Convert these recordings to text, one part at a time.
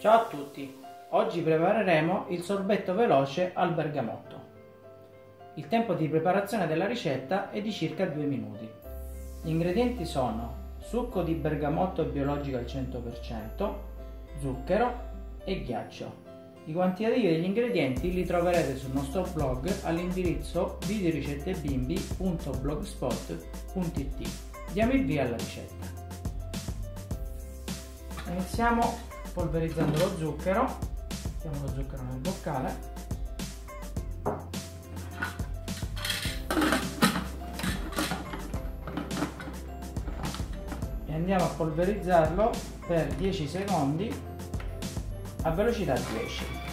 Ciao a tutti, oggi prepareremo il sorbetto veloce al bergamotto. Il tempo di preparazione della ricetta è di circa 2 minuti. Gli ingredienti sono succo di bergamotto biologico al 100%, zucchero e ghiaccio. I quantitativi degli ingredienti li troverete sul nostro blog all'indirizzo videoricettebimbi.blogspot.it. Diamo il via alla ricetta. Iniziamo polverizzando lo zucchero. Mettiamo lo zucchero nel boccale. E andiamo a polverizzarlo per 10 secondi a velocità 10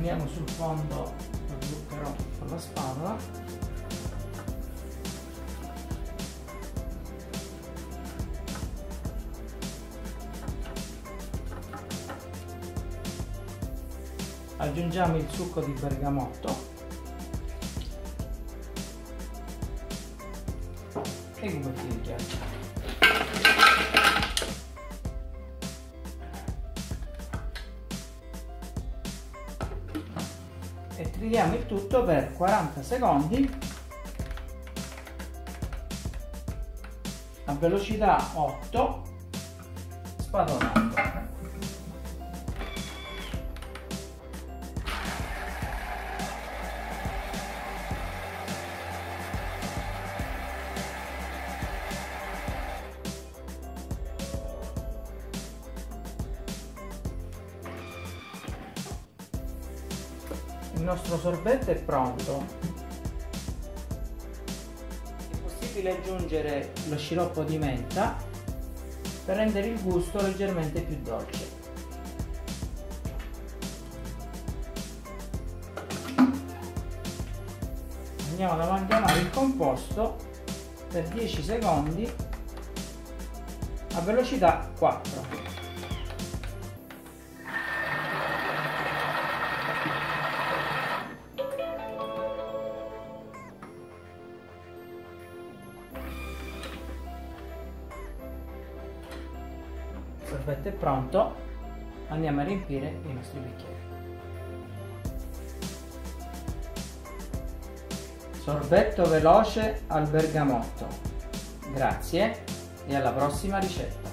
riuniamo sul fondo lo zucchero con la spatola aggiungiamo il succo di bergamotto. E i cubetti di ghiaccio e tritiamo il tutto per 40 secondi a velocità 8 spatolando. Il nostro sorbetto è pronto. È possibile aggiungere lo sciroppo di menta per rendere il gusto leggermente più dolce. Andiamo ad amalgamare il composto per 10 secondi a velocità 4. Il sorbetto è pronto. Andiamo a riempire i nostri bicchieri. Sorbetto veloce al bergamotto. Grazie e alla prossima ricetta